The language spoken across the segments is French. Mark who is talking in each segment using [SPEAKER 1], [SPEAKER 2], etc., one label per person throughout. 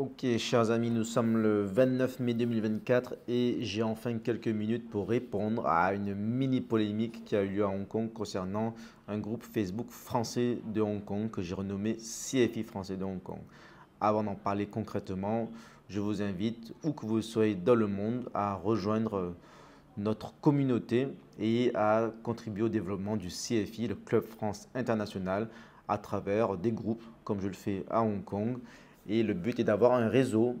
[SPEAKER 1] Ok, chers amis, nous sommes le 29 mai 2024 et j'ai enfin quelques minutes pour répondre à une mini polémique qui a eu lieu à Hong Kong concernant un groupe Facebook français de Hong Kong que j'ai renommé CFI français de Hong Kong. Avant d'en parler concrètement, je vous invite, où que vous soyez dans le monde, à rejoindre notre communauté et à contribuer au développement du CFI, le Club France International, à travers des groupes comme je le fais à Hong Kong et le but est d'avoir un réseau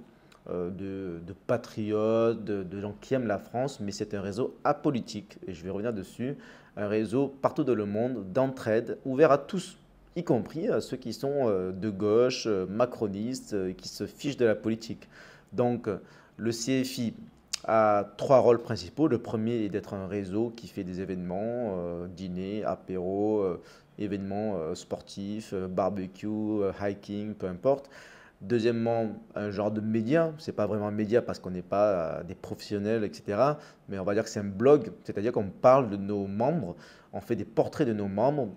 [SPEAKER 1] euh, de, patriotes, de, gens qui aiment la France, mais c'est un réseau apolitique, et je vais revenir dessus, un réseau partout dans le monde d'entraide, ouvert à tous, y compris à ceux qui sont euh, de gauche, euh, macronistes, qui se fichent de la politique. Donc le CFI a trois rôles principaux. Le premier est d'être un réseau qui fait des événements, dîners, apéros, événements sportifs, barbecue, hiking, peu importe. Deuxièmement, un genre de média. Ce n'est pas vraiment un média parce qu'on n'est pas euh, des professionnels, etc. Mais on va dire que c'est un blog, c'est-à-dire qu'on parle de nos membres, on fait des portraits de nos membres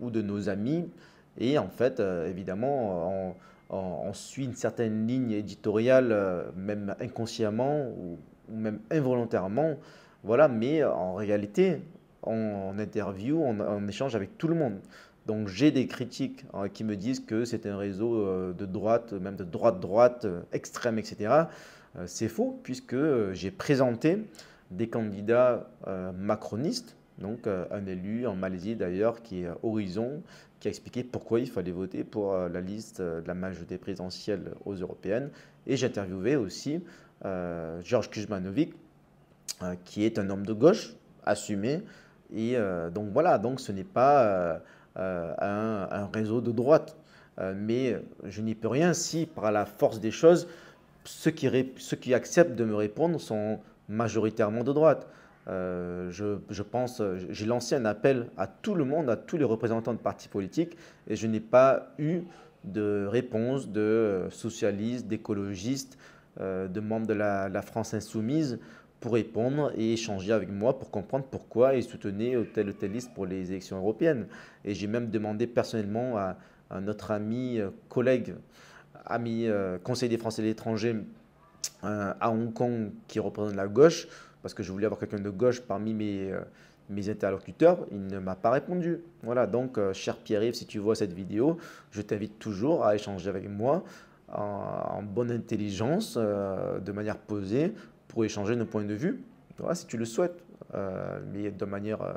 [SPEAKER 1] ou de nos amis. Et en fait, euh, évidemment, on, suit une certaine ligne éditoriale, euh, même inconsciemment ou, même involontairement. Voilà, mais en réalité, on, interview, on échange avec tout le monde. Donc j'ai des critiques hein, qui me disent que c'est un réseau euh, de droite, même de droite-droite, euh, extrême, etc. Euh, c'est faux, puisque j'ai présenté des candidats macronistes, donc un élu en Malaisie d'ailleurs, qui est Horizon, qui a expliqué pourquoi il fallait voter pour la liste de la majorité présidentielle aux européennes. Et j'ai interviewé aussi Georges Kuzmanovic, qui est un homme de gauche, assumé. Et donc voilà, donc ce n'est pas euh, un, réseau de droite. Euh, mais je n'y peux rien si, par la force des choses, ceux qui, acceptent de me répondre sont majoritairement de droite. Euh, je, pense, j'ai lancé un appel à tout le monde, à tous les représentants de partis politiques, et je n'ai pas eu de réponse de socialistes, d'écologistes, de membres de la, France insoumise pour répondre et échanger avec moi pour comprendre pourquoi ils soutenaient telle ou telle liste pour les élections européennes. Et j'ai même demandé personnellement à, notre ami, euh, collègue, ami euh, conseiller des Français de l'étranger euh, à Hong Kong qui représente la gauche, parce que je voulais avoir quelqu'un de gauche parmi mes, mes interlocuteurs, il ne m'a pas répondu. Voilà, donc cher Pierre-Yves, si tu vois cette vidéo, je t'invite toujours à échanger avec moi en, bonne intelligence, de manière posée, pour échanger nos points de vue, si tu le souhaites, euh, mais de manière euh,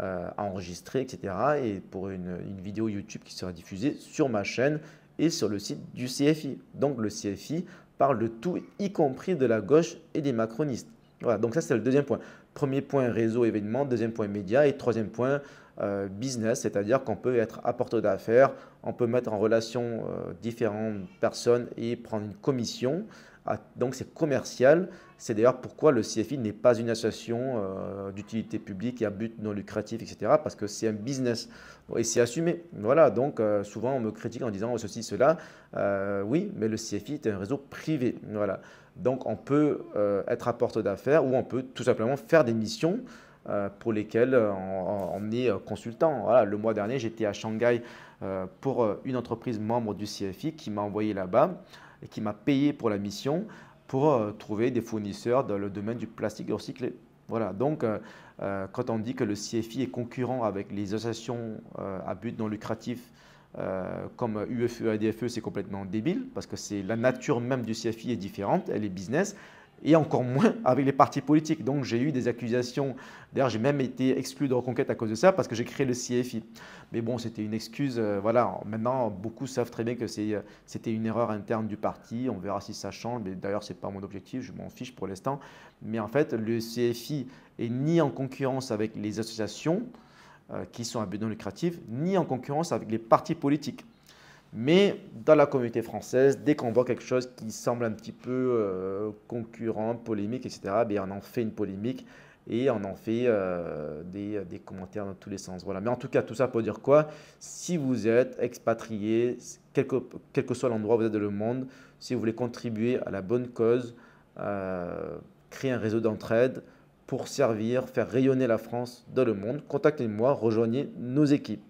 [SPEAKER 1] euh, enregistrée, etc. Et pour une, vidéo YouTube qui sera diffusée sur ma chaîne et sur le site du CFI. Donc le CFI parle de tout, y compris de la gauche et des macronistes. Voilà, donc ça c'est le deuxième point. Premier point réseau événement, deuxième point média et troisième point business, c'est-à-dire qu'on peut être apporteur d'affaires, on peut mettre en relation différentes personnes et prendre une commission donc c'est commercial. C'est d'ailleurs pourquoi le CFI n'est pas une association euh, d'utilité publique et à but non lucratif, etc. Parce que c'est un business et c'est assumé. Voilà, donc euh, souvent on me critique en disant ceci, cela. Euh, oui, mais le CFI est un réseau privé. Voilà. Donc on peut être apporteur d'affaires ou on peut tout simplement faire des missions pour lesquelles on, est consultant. Le mois dernier, j'étais à Shanghai pour une entreprise membre du CFI qui m'a envoyé là-bas et qui m'a payé pour la mission pour euh, trouver des fournisseurs dans le domaine du plastique recyclé. Voilà, donc euh, euh, quand on dit que le CFI est concurrent avec les associations à but non lucratif comme UFE, ADFE, c'est complètement débile parce que c'est la nature même du CFI est différente, elle est business et encore moins avec les partis politiques. Donc j'ai eu des accusations. D'ailleurs, j'ai même été exclu de Reconquête à cause de ça parce que j'ai créé le CFI. Mais bon, c'était une excuse. Euh, voilà, maintenant, beaucoup savent très bien que euh, c'était une erreur interne du parti. On verra si ça change. Mais d'ailleurs, ce n'est pas mon objectif. Je m'en fiche pour l'instant. Mais en fait, le CFI est ni en concurrence avec les associations euh, qui sont à but non lucratif, ni en concurrence avec les partis politiques. Mais dans la communauté française, dès qu'on voit quelque chose qui semble un petit peu euh, concurrent, polémique, etc., bien, on en fait une polémique et on en fait euh, des, des, commentaires dans tous les sens. Voilà. Mais en tout cas, tout ça pour dire quoi? Si vous êtes expatrié, quel que, quel que soit l'endroit où vous êtes dans le monde, si vous voulez contribuer à la bonne cause, euh, créer un réseau d'entraide pour servir, faire rayonner la France dans le monde, contactez-moi, rejoignez nos équipes.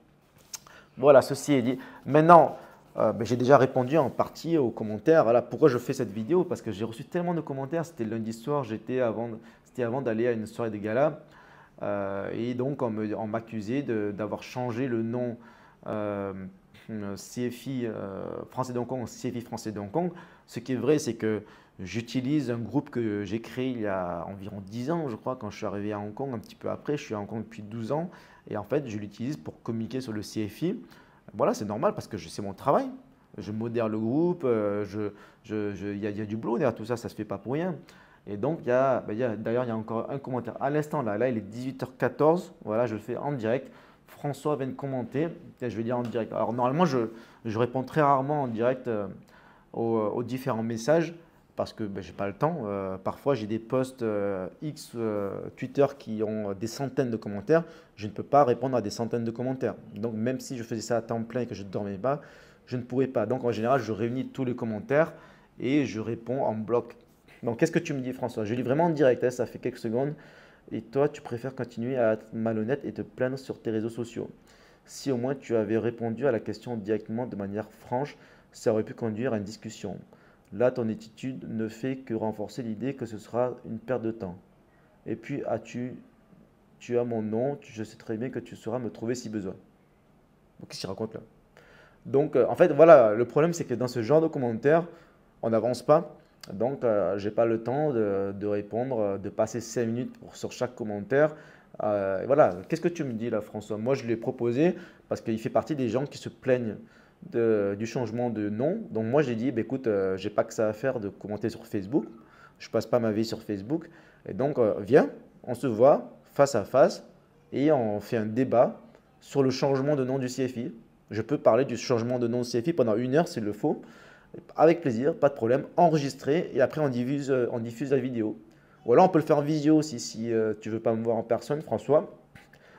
[SPEAKER 1] Voilà, ceci est dit. Maintenant, ben, j'ai déjà répondu en partie aux commentaires. Voilà pourquoi je fais cette vidéo, parce que j'ai reçu tellement de commentaires. C'était lundi soir, j'étais avant, c'était avant d'aller à une soirée de gala. et donc, on m'accusait d'avoir changé le nom CFI français de Hong Kong en CFI français de Hong Kong. Ce qui est vrai, c'est que J'utilise un groupe que j'ai créé il y a environ 10 ans, je crois, quand je suis arrivé à Hong Kong, un petit peu après. Je suis à Hong Kong depuis 12 ans. Et en fait, je l'utilise pour communiquer sur le CFI. Voilà, c'est normal parce que c'est mon travail. Je modère le groupe, euh, il y, a du boulot derrière tout ça, ça ne se fait pas pour rien. Et donc, il y a, ben, d'ailleurs, il y a encore un commentaire à l'instant, là, là, il est 18h14, voilà, je le fais en direct. François vient de commenter, je vais dire en direct. Alors, normalement, je, réponds très rarement en direct euh, aux, différents messages, parce que ben, je n'ai pas le temps. Euh, parfois, j'ai des posts euh, X euh, Twitter qui ont des centaines de commentaires. Je ne peux pas répondre à des centaines de commentaires. Donc, même si je faisais ça à temps plein et que je ne dormais pas, je ne pourrais pas. Donc, en général, je réunis tous les commentaires et je réponds en bloc. Donc, qu'est-ce que tu me dis, François? Je lis vraiment en direct, hein, ça fait quelques secondes. Et toi, tu préfères continuer à être malhonnête et te plaindre sur tes réseaux sociaux? Si au moins tu avais répondu à la question directement de manière franche, ça aurait pu conduire à une discussion. Là, ton attitude ne fait que renforcer l'idée que ce sera une perte de temps. Et puis, as-tu, tu as mon nom, je sais très bien que tu sauras me trouver si besoin. Qu'est-ce qu'il raconte là Donc, euh, en fait, voilà, le problème, c'est que dans ce genre de commentaires, on n'avance pas. Donc, euh, je n'ai pas le temps de, répondre, de passer 5 minutes sur chaque commentaire. Euh, voilà, qu'est-ce que tu me dis là, François? Moi, je l'ai proposé parce qu'il fait partie des gens qui se plaignent du changement de nom. Donc moi j'ai dit, bah, écoute, euh, j'ai pas que ça à faire de commenter sur Facebook. Je passe pas ma vie sur Facebook. Et donc euh, viens, on se voit face à face et on fait un débat sur le changement de nom du CFI. Je peux parler du changement de nom du CFI pendant une heure s'il le faut. Avec plaisir, pas de problème. Enregistrer et après on diffuse, euh, on diffuse la vidéo. Ou alors on peut le faire en visio si tu veux pas me voir en personne, François,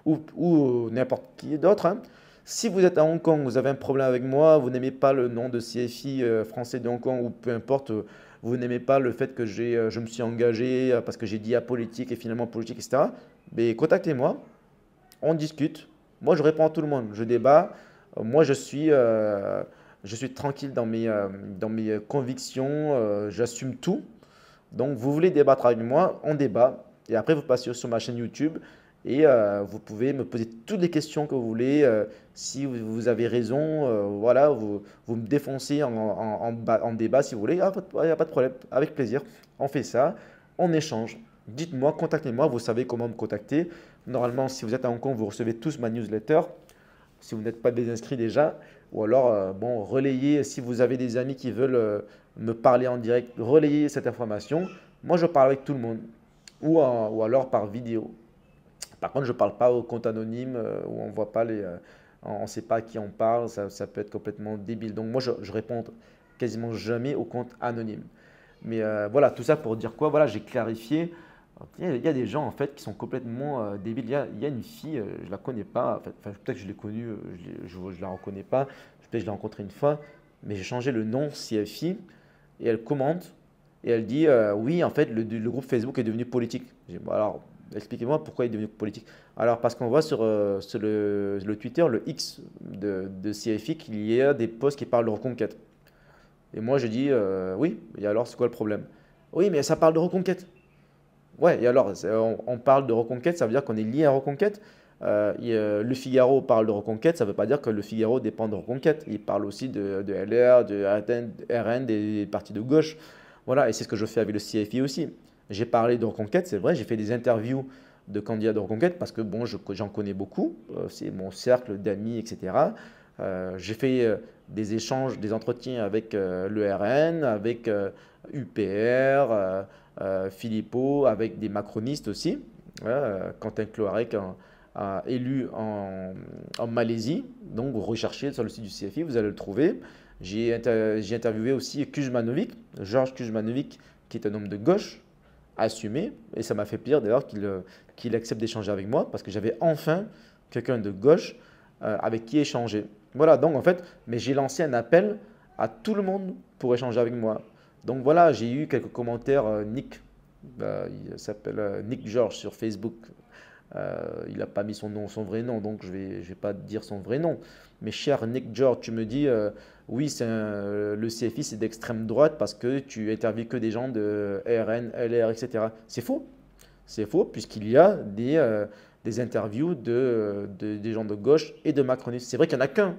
[SPEAKER 1] ou, ou n'importe qui d'autre. Hein. Si vous êtes à Hong Kong, vous avez un problème avec moi, vous n'aimez pas le nom de CFI euh, français de Hong Kong ou peu importe, euh, vous n'aimez pas le fait que euh, je me suis engagé parce que j'ai dit apolitique et finalement politique, etc., mais contactez-moi, on discute. Moi, je réponds à tout le monde, je débat. Moi, je suis, je suis tranquille dans mes, dans mes convictions, j'assume tout. Donc, vous voulez débattre avec moi, on débat. Et après, vous passez sur ma chaîne YouTube et euh, vous pouvez me poser toutes les questions que vous voulez. Euh, si vous, avez raison, euh, voilà, vous, vous, me défoncez en, en, débat si vous voulez. Il n'y a pas de problème, avec plaisir. On fait ça, on échange. Dites-moi, contactez-moi, vous savez comment me contacter. Normalement, si vous êtes à Hong Kong, vous recevez tous ma newsletter. Si vous n'êtes pas désinscrit déjà, ou alors, bon, relayez, si vous avez des amis qui veulent me parler en direct, relayez cette information. Moi, je parle avec tout le monde, ou alors par vidéo. Par contre, je ne parle pas au compte anonyme euh, où on voit pas les, euh, on ne sait pas à qui on parle, ça, peut être complètement débile. Donc moi, je, réponds quasiment jamais au compte anonyme. Mais euh, voilà, tout ça pour dire quoi? Voilà, j'ai clarifié. Il y, a, des gens en fait qui sont complètement débiles. Il y, a, une fille, je ne la connais pas, peut-être que je l'ai connue, je ne la reconnais pas, peut-être que je l'ai rencontrée une fois, mais j'ai changé le nom CFI et elle commente et elle dit oui, en fait, le, groupe Facebook est devenu politique. Alors, Expliquez-moi pourquoi il est devenu politique. Alors, parce qu'on voit sur, euh, le, Twitter, le X de, de CFI, qu'il y a des posts qui parlent de reconquête. Et moi, je dis, euh, oui, et alors, c'est quoi le problème? Oui, mais ça parle de reconquête. Ouais, et alors, on, parle de reconquête, ça veut dire qu'on est lié à reconquête? Euh, le Figaro parle de reconquête, ça ne veut pas dire que le Figaro dépend de reconquête. Il parle aussi de, de LR, de RN, des partis de gauche. Voilà, et c'est ce que je fais avec le CFI aussi. J'ai parlé de reconquête, c'est vrai, j'ai fait des interviews de candidats de reconquête parce que bon, j'en connais beaucoup, euh, c'est mon cercle d'amis, etc. Euh, j'ai fait euh, des échanges, des entretiens avec le RN, avec UPR, Philippot, avec des macronistes aussi. Quentin Cloarec, élu en, en, Malaisie. Donc, vous recherchez sur le site du CFI, vous allez le trouver. J'ai interviewé aussi Kuzmanovic, Georges Kuzmanovic, qui est un homme de gauche, assumé. Et ça m'a fait plaisir d'ailleurs qu'il euh, qu'il accepte d'échanger avec moi parce que j'avais enfin quelqu'un de gauche euh, avec qui échanger. Voilà, donc en fait, mais j'ai lancé un appel à tout le monde pour échanger avec moi. Donc voilà, j'ai eu quelques commentaires. Euh, Nick, il s'appelle Nick George sur Facebook, il n'a pas mis son nom, son vrai nom, donc je ne vais, pas dire son vrai nom. Mais cher Nick George, tu me dis, oui, c'est le CFI, c'est d'extrême droite parce que tu interviews que des gens de RN, LR, etc. C'est faux. C'est faux, puisqu'il y a des, interviews de, des gens de gauche et de macronistes. C'est vrai qu'il n'y en a qu'un.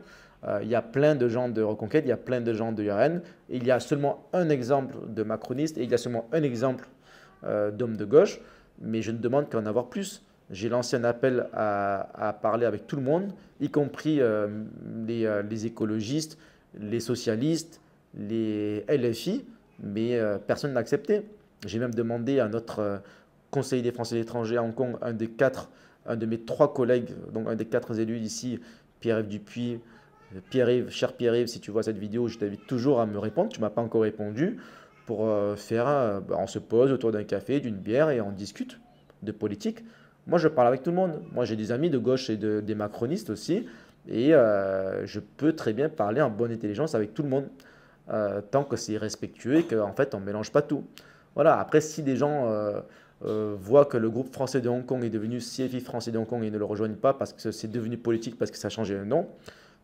[SPEAKER 1] Euh, il y a plein de gens de Reconquête, il y a plein de gens de RN. Il y a seulement un exemple de macroniste et il y a seulement un exemple euh, d'homme de gauche. Mais je ne demande qu'en avoir plus. J'ai lancé un appel à, parler avec tout le monde, y compris euh, les, les, écologistes, les socialistes, les LFI, mais personne n'a accepté. J'ai même demandé à notre conseiller des Français de l'étranger à Hong Kong, un des quatre, un de mes trois collègues, donc un des quatre élus ici, Pierre-Yves Dupuis, Pierre-Yves, cher Pierre-Yves, si tu vois cette vidéo, je t'invite toujours à me répondre. Tu ne m'as pas encore répondu. Pour euh, faire, euh, bah, on se pose autour d'un café, d'une bière et on discute de politique. Moi, je parle avec tout le monde. Moi, j'ai des amis de gauche et de, des macronistes aussi. Et euh, je peux très bien parler en bonne intelligence avec tout le monde. tant que c'est respectueux et qu'en fait, on ne mélange pas tout. Voilà. Après, si des gens voient que le groupe français de Hong Kong est devenu CFI français de Hong Kong et ne le rejoignent pas parce que c'est devenu politique, parce que ça a changé le nom,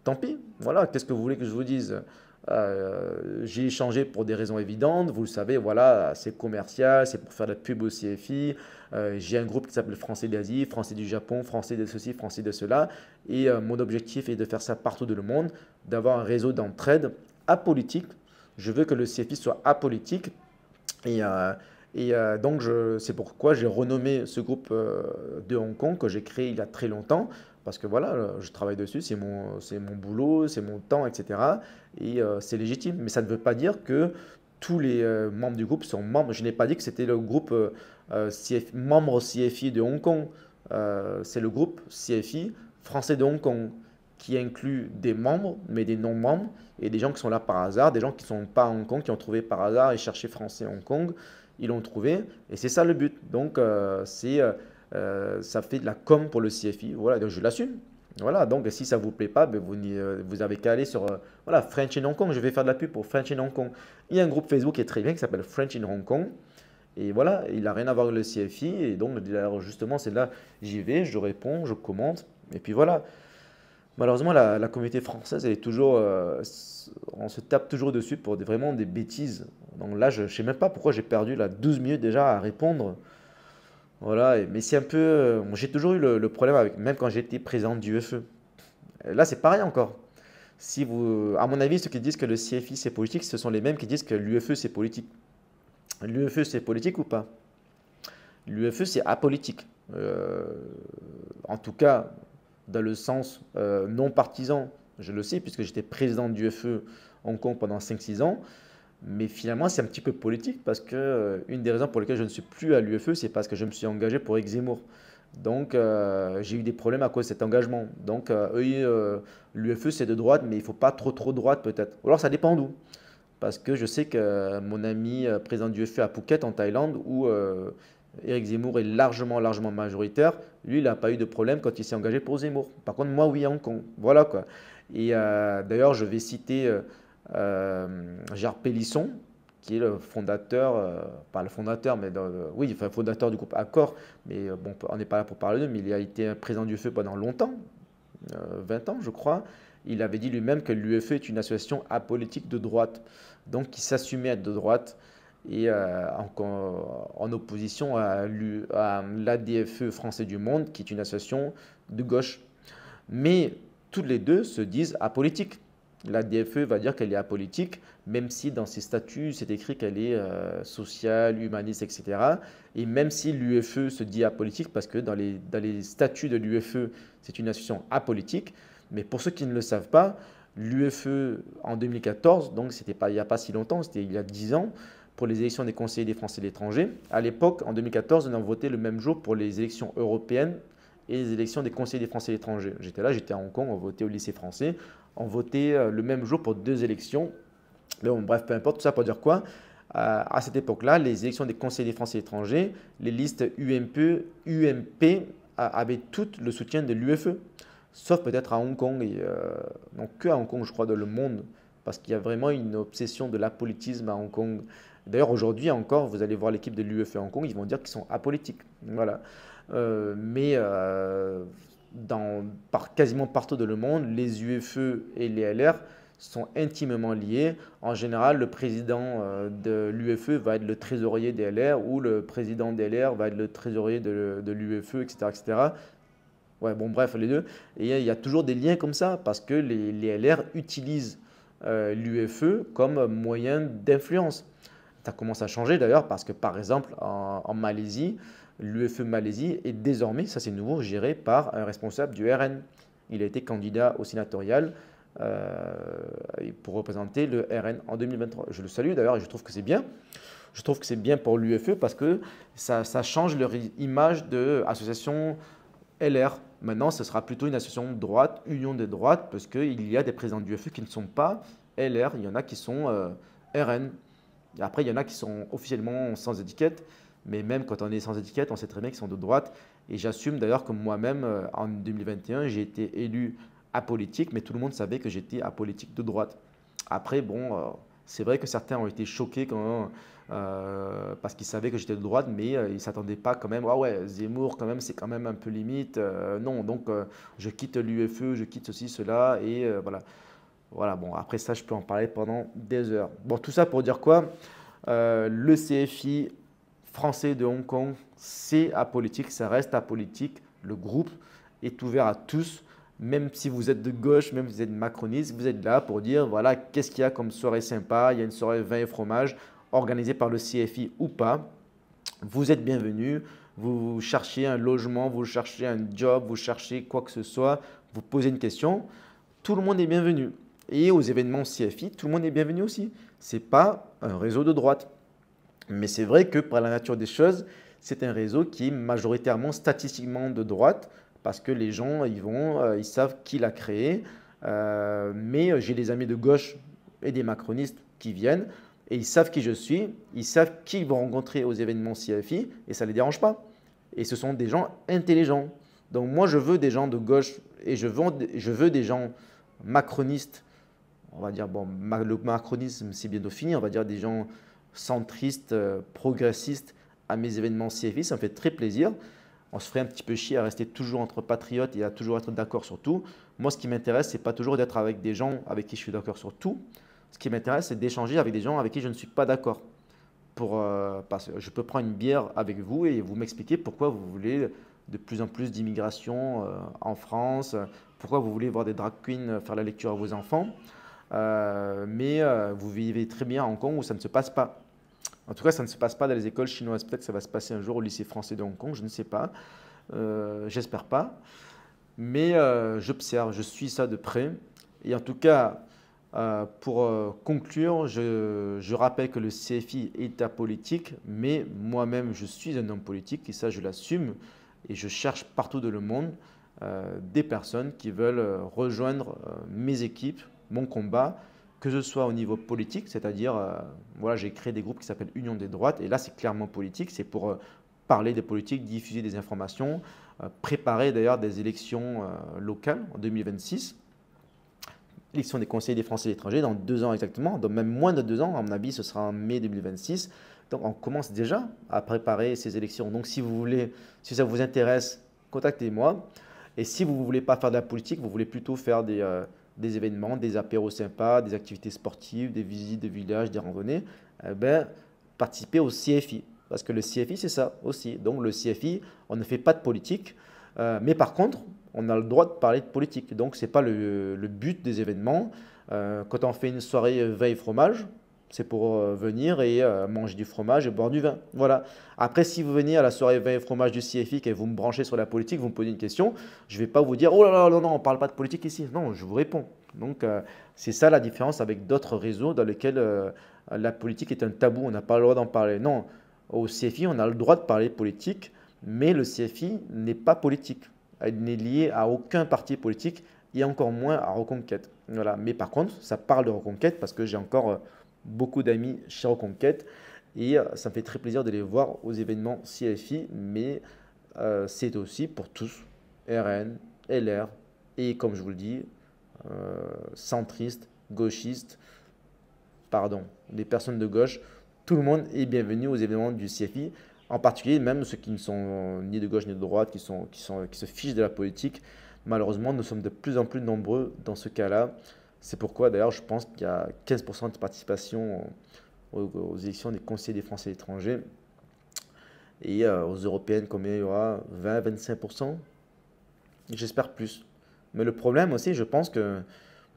[SPEAKER 1] tant pis. Voilà, qu'est-ce que vous voulez que je vous dise? Euh, J'ai échangé pour des raisons évidentes, vous le savez, voilà, c'est commercial, c'est pour faire de la pub au CFI. Euh, j'ai un groupe qui s'appelle Français d'Asie, Français du Japon, Français de ceci, Français de cela. Et euh, mon objectif est de faire ça partout dans le monde, d'avoir un réseau d'entraide apolitique. Je veux que le CFI soit apolitique. Et donc, c'est pourquoi j'ai renommé ce groupe de Hong Kong que j'ai créé il y a très longtemps parce que voilà, je travaille dessus, c'est mon, mon boulot, c'est mon temps, etc. Et euh, c'est légitime. Mais ça ne veut pas dire que tous les euh, membres du groupe sont membres. Je n'ai pas dit que c'était le groupe euh, CF, membre CFI de Hong Kong. c'est le groupe CFI français de Hong Kong qui inclut des membres, mais des non-membres, et des gens qui sont là par hasard, des gens qui ne sont pas à Hong Kong, qui ont trouvé par hasard et cherché français Hong Kong. Ils l'ont trouvé, et c'est ça le but. Donc, c'est euh, ça fait de la com pour le CFI. Voilà, donc je l'assume. Voilà, donc si ça ne vous plaît pas, ben vous, euh, avez qu'à aller sur euh, voilà, French in Hong Kong. Je vais faire de la pub pour French in Hong Kong. Il y a un groupe Facebook qui est très bien qui s'appelle French in Hong Kong. Et voilà, il n'a rien à voir avec le CFI. Et donc, justement, c'est là, j'y vais, je réponds, je commente. Et puis voilà. Malheureusement, la, communauté française, elle est toujours. on se tape toujours dessus pour vraiment des bêtises. Donc là, je ne sais même pas pourquoi j'ai perdu là, 12 minutes déjà à répondre. Voilà, mais c'est un peu. Euh, j'ai toujours eu le, problème avec, même quand j'étais président du UFE. Là, c'est pareil encore. Si vous, à mon avis, ceux qui disent que le CFI c'est politique, ce sont les mêmes qui disent que l'UFE c'est politique. L'UFE c'est politique ou pas? L'UFE c'est apolitique. Euh, en tout cas, dans le sens euh, non partisan, je le sais, puisque j'étais président du UFE Hong Kong pendant 5-6 ans. Mais finalement, c'est un petit peu politique parce que euh, une des raisons pour lesquelles je ne suis plus à l'UFE, c'est parce que je me suis engagé pour Zemmour. Donc, euh, j'ai eu des problèmes à cause de cet engagement. Donc, euh, l'UFE, c'est de droite, mais il ne faut pas trop, trop droite peut-être. Ou alors, ça dépend d'où. Parce que je sais que mon ami président du UFE à Phuket, en Thaïlande, où Eric Zemmour est largement, largement majoritaire, lui, il n'a pas eu de problème quand il s'est engagé pour Zemmour. Par contre, moi, oui, à Hong Kong. Voilà quoi. Et d'ailleurs, je vais citer euh, Gérard Pélisson, qui est le fondateur, euh, pas le fondateur, mais oui, fondateur du groupe Accor, mais euh, bon, on n'est pas là pour parler de mais il a été président du feu pendant longtemps, 20 ans je crois. Il avait dit lui-même que l'UFE est une association apolitique de droite, donc qui s'assumait être de droite et en, opposition à l'ADFE français du monde, qui est une association de gauche. Mais toutes les deux se disent apolitiques. La DFE va dire qu'elle est apolitique, même si dans ses statuts, c'est écrit qu'elle est euh, sociale, humaniste, etc. Et même si l'UFE se dit apolitique, parce que dans les, dans les statuts de l'UFE, c'est une association apolitique. Mais pour ceux qui ne le savent pas, l'UFE en 2014, donc c'était pas il n'y a pas si longtemps, c'était il y a 10 ans, pour les élections des conseillers des Français de l'étranger. À l'époque, en 2014, on a voté le même jour pour les élections européennes et les élections des conseillers des Français de l'étranger. J'étais là, j'étais à Hong Kong, on votait au lycée français ont voté euh, le même jour pour deux élections. Bref, peu importe, tout ça pour dire quoi euh, À cette époque-là, les élections des conseillers français étrangers, les listes UMP, UMP avaient tout le soutien de l'UFE, sauf peut-être à Hong Kong, et euh, que à Hong Kong, je crois, dans le monde, parce qu'il y a vraiment une obsession de l'apolitisme à Hong Kong. D'ailleurs, aujourd'hui encore, vous allez voir l'équipe de l'UFE à Hong Kong, ils vont dire qu'ils sont apolitiques. Voilà. mais dans, par quasiment partout dans le monde, les UFE et les LR sont intimement liés. En général, le président euh, de l'UFE va être le trésorier des LR ou le président des LR va être le trésorier de, l'UFE, etc., etc. Ouais, bon, bref, les deux. Et il y a toujours des liens comme ça parce que les, LR utilisent euh, l'UFE comme moyen d'influence. Ça commence à changer d'ailleurs parce que, par exemple, en Malaisie, l'UFE Malaisie est désormais, ça c'est nouveau, géré par un responsable du RN. Il a été candidat au sénatorial euh, pour représenter le RN en 2023. Je le salue d'ailleurs et je trouve que c'est bien. Je trouve que c'est bien pour l'UFE parce que ça, change leur image d'association LR. Maintenant, ce sera plutôt une association droite, union de droite, parce qu'il y a des présidents de l'UFE qui ne sont pas LR, il y en a qui sont euh, RN. après, il y en a qui sont officiellement sans étiquette. Mais même quand on est sans étiquette, on sait très bien qu'ils sont de droite. Et j'assume d'ailleurs que moi-même, euh, en 2021, j'ai été élu apolitique, mais tout le monde savait que j'étais apolitique de droite. Après, bon, euh, c'est vrai que certains ont été choqués quand euh, parce qu'ils savaient que j'étais de droite, mais ils ne s'attendaient pas quand même. Ah ouais, Zemmour, quand même, c'est quand même un peu limite. non, donc je quitte l'UFE, je quitte ceci, cela, et voilà. Voilà, bon, après ça, je peux en parler pendant des heures. Bon, tout ça pour dire quoi? Le CFI français de Hong Kong, c'est apolitique, ça reste apolitique. Le groupe est ouvert à tous, même si vous êtes de gauche, même si vous êtes macroniste, vous êtes là pour dire voilà, qu'est-ce qu'il y a comme soirée sympa, il y a une soirée vin et fromage organisée par le CFI ou pas. Vous êtes bienvenus, vous cherchez un logement, vous cherchez un job, vous cherchez quoi que ce soit, vous posez une question, tout le monde est bienvenu. Et aux événements CFI, tout le monde est bienvenu aussi. Ce n'est pas un réseau de droite. Mais c'est vrai que par la nature des choses, c'est un réseau qui est majoritairement statistiquement de droite parce que les gens, ils vont, euh, ils savent qui l'a créé. Euh, mais j'ai des amis de gauche et des macronistes qui viennent et ils savent qui je suis, ils savent qui ils vont rencontrer aux événements CFI et ça ne les dérange pas. Et ce sont des gens intelligents. Donc moi, je veux des gens de gauche et je veux, je veux des gens macronistes. On va dire, bon, le macronisme, c'est bientôt fini, on va dire des gens centriste, euh, progressiste à mes événements CFI. Ça me fait très plaisir. On se ferait un petit peu chier à rester toujours entre patriotes et à toujours être d'accord sur tout. Moi, ce qui m'intéresse, c'est pas toujours d'être avec des gens avec qui je suis d'accord sur tout. Ce qui m'intéresse, c'est d'échanger avec des gens avec qui je ne suis pas d'accord. Pour, euh, je peux prendre une bière avec vous et vous m'expliquer pourquoi vous voulez de plus en plus d'immigration euh, en France, pourquoi vous voulez voir des drag queens faire la lecture à vos enfants. Euh, mais euh, vous vivez très bien à Hong Kong où ça ne se passe pas. En tout cas, ça ne se passe pas dans les écoles chinoises. Peut-être que ça va se passer un jour au lycée français de Hong Kong, je ne sais pas. Euh, j'espère pas. Mais j'observe, je suis ça de près. Et en tout cas, pour conclure, je, je, rappelle que le CFI est apolitique, mais moi-même, je suis un homme politique, et ça, je l'assume. Et je cherche partout dans le monde des personnes qui veulent rejoindre mes équipes mon combat, que ce soit au niveau politique, c'est-à-dire, euh, voilà, j'ai créé des groupes qui s'appellent Union des droites, et là c'est clairement politique, c'est pour euh, parler des politiques, diffuser des informations, euh, préparer d'ailleurs des élections locales en 2026. L'élection des conseillers des Français et l'étranger dans deux ans exactement, dans même moins de deux ans, à mon avis ce sera en mai 2026. Donc on commence déjà à préparer ces élections. Donc si vous voulez, si ça vous intéresse, contactez-moi. Et si vous ne voulez pas faire de la politique, vous voulez plutôt faire des, des événements, des apéros sympas, des activités sportives, des visites de villages, des randonnées, eh ben, participer au CFI. Parce que le CFI, c'est ça aussi. Donc le CFI, on ne fait pas de politique, euh, mais par contre, on a le droit de parler de politique. Donc ce n'est pas le, but des événements. Euh, quand on fait une soirée veille fromage, c'est pour euh, venir et euh, manger du fromage et boire du vin. Voilà. Après, si vous venez à la soirée vin et fromage du CFI et vous me branchez sur la politique, vous me posez une question, je ne vais pas vous dire oh là là, non, non, on ne parle pas de politique ici. Non, je vous réponds. Donc, euh, c'est ça la différence avec d'autres réseaux dans lesquels la politique est un tabou, on n'a pas le droit d'en parler. Non, au CFI, on a le droit de parler politique, mais le CFI n'est pas politique. Il n'est lié à aucun parti politique et encore moins à Reconquête. Voilà. Mais par contre, ça parle de Reconquête parce que j'ai encore beaucoup d'amis chez Reconquête et euh, ça me fait très plaisir de les voir aux événements CFI, mais euh, c'est aussi pour tous, RN, LR et comme je vous le dis, euh, centristes, gauchistes, pardon, les personnes de gauche, tout le monde est bienvenu aux événements du CFI. En particulier, même ceux qui ne sont ni de gauche ni de droite, qui, sont, qui, sont, qui se fichent de la politique, malheureusement, nous sommes de plus en plus nombreux dans ce cas-là. C'est pourquoi, d'ailleurs, je pense qu'il y a 15% de participation aux, élections des conseillers des Français étrangers. Et euh, aux européennes, combien il y aura? 20-25% J'espère plus. Mais le problème aussi, je pense que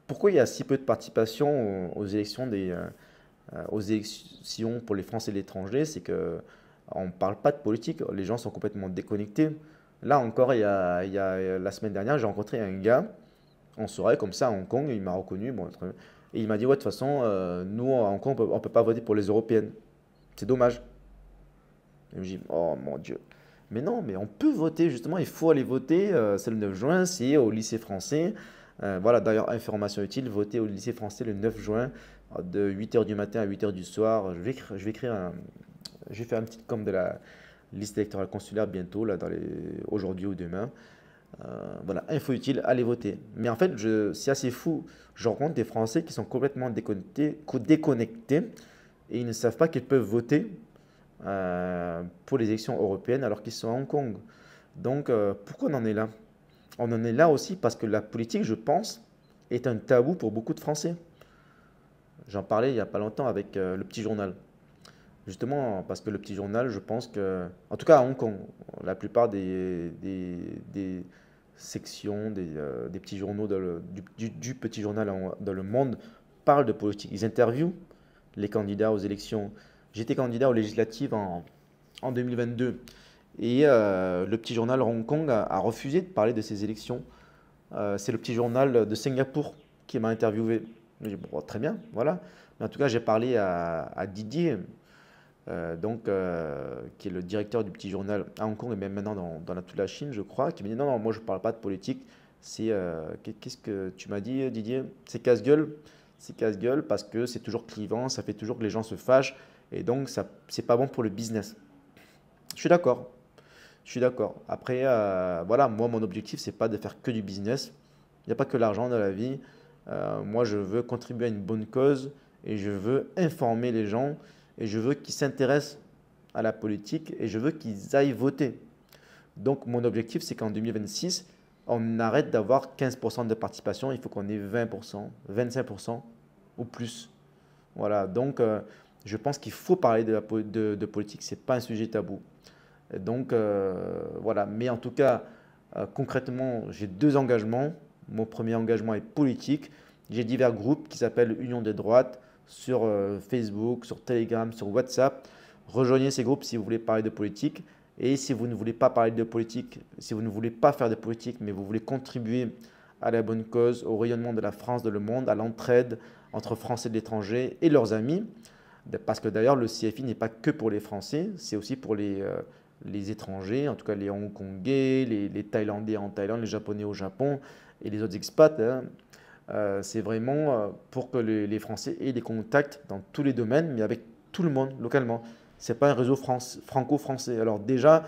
[SPEAKER 1] pourquoi il y a si peu de participation aux, élections des, euh, aux élections pour les Français et l'étranger, c'est que on ne parle pas de politique, les gens sont complètement déconnectés. Là encore, il y a, il y a la semaine dernière, j'ai rencontré un gars, on serait comme ça à Hong Kong, il m'a reconnu, bon, et il m'a dit, ouais, de toute façon, euh, nous, à Hong Kong, on ne peut pas voter pour les européennes. C'est dommage. Et je me dis, oh mon Dieu. Mais non, mais on peut voter, justement, il faut aller voter, c'est le 9 juin, c'est au lycée français. Euh, voilà, d'ailleurs, information utile, votez au lycée français le 9 juin de 8h du matin à 8h du soir. Je vais, écrire un, je vais faire une petite com de la liste électorale consulaire bientôt, là, dans les, aujourd'hui ou demain. Euh, voilà, info utile, allez voter. Mais en fait, c'est assez fou. Je rencontre des Français qui sont complètement déconnectés, et ils ne savent pas qu'ils peuvent voter euh, pour les élections européennes alors qu'ils sont à Hong Kong. Donc, pourquoi on en est là? On en est là aussi parce que la politique, je pense, est un tabou pour beaucoup de Français. J'en parlais il n'y a pas longtemps avec euh, le petit journal. Justement, parce que le petit journal, je pense que, en tout cas à Hong Kong, la plupart des, des, sections, des, euh, petits journaux du, petit journal dans le monde parlent de politique. Ils interviewent les candidats aux élections. J'étais candidat aux législatives en, en 2022. Et euh, le petit journal Hong Kong a, refusé de parler de ces élections. Euh, c'est le petit journal de Singapour qui m'a interviewé. Très bien, voilà. Mais en tout cas, j'ai parlé à, Didier, euh, donc, qui est le directeur du petit journal à Hong Kong et même maintenant dans, la, toute la Chine, je crois, qui m'a dit, non, non, moi je ne parle pas de politique. C'est, qu'est-ce que tu m'as dit, Didier? C'est casse-gueule. C'est casse-gueule parce que c'est toujours clivant, ça fait toujours que les gens se fâchent. Et donc, ce n'est pas bon pour le business. Je suis d'accord. Je suis d'accord. Après, euh, voilà, moi, mon objectif, c'est pas de faire que du business. Il n'y a pas que l'argent dans la vie. Euh, moi, je veux contribuer à une bonne cause et je veux informer les gens et je veux qu'ils s'intéressent à la politique et je veux qu'ils aillent voter. Donc, mon objectif, c'est qu'en 2026, on arrête d'avoir 15% de participation. Il faut qu'on ait 20%, 25% ou plus. Voilà. Donc, euh, je pense qu'il faut parler de, politique. Ce n'est pas un sujet tabou. Donc euh, voilà, mais en tout cas, euh, concrètement, j'ai deux engagements. Mon premier engagement est politique. J'ai divers groupes qui s'appellent Union des droites sur euh, Facebook, sur Telegram, sur WhatsApp. Rejoignez ces groupes si vous voulez parler de politique. Et si vous ne voulez pas parler de politique, si vous ne voulez pas faire de politique, mais vous voulez contribuer à la bonne cause, au rayonnement de la France, de le monde, à l'entraide entre Français de l'étranger et leurs amis, parce que d'ailleurs le CFI n'est pas que pour les Français, c'est aussi pour les, les étrangers, en tout cas les Hongkongais, les, les, Thaïlandais en Thaïlande, les Japonais au Japon et les autres expats. Hein. Euh, c'est vraiment euh, pour que les, Français aient des contacts dans tous les domaines, mais avec tout le monde localement. Ce n'est pas un réseau franco-français. Alors déjà,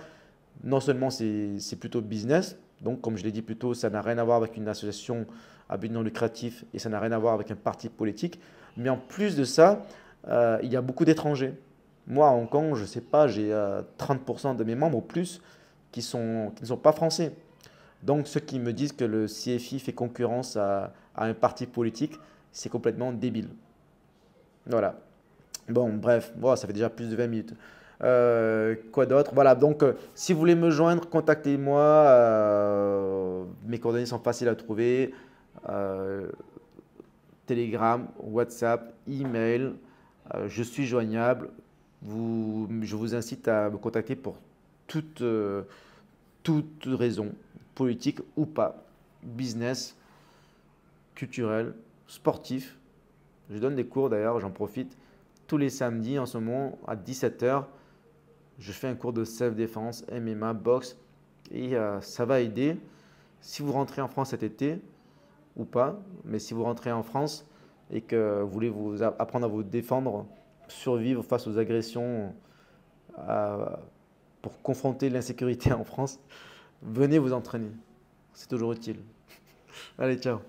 [SPEAKER 1] non seulement c'est plutôt business, donc comme je l'ai dit plus tôt, ça n'a rien à voir avec une association à but non lucratif et ça n'a rien à voir avec un parti politique, mais en plus de ça, euh, il y a beaucoup d'étrangers. Moi, à Hong Kong, je ne sais pas, j'ai 30% euh, de mes membres ou plus qui, sont, qui ne sont pas français. Donc, ceux qui me disent que le CFI fait concurrence à, un parti politique, c'est complètement débile. Voilà. Bon, bref, ça fait déjà plus de 20 minutes. Euh, quoi d'autre? Voilà, donc euh, si vous voulez me joindre, contactez-moi. mes coordonnées sont faciles à trouver. Telegram, WhatsApp, email. je suis joignable je vous incite à me contacter pour toute, euh, toute raison, politique ou pas, business, culturel, sportif. Je donne des cours d'ailleurs, j'en profite. Tous les samedis en ce moment à 17h, je fais un cours de self-défense, MMA, boxe et euh, ça va aider. Si vous rentrez en France cet été ou pas, mais si vous rentrez en France et que vous voulez vous apprendre à vous défendre, survivre face aux agressions pour confronter l'insécurité en France, venez vous entraîner. C'est toujours utile. Allez, ciao.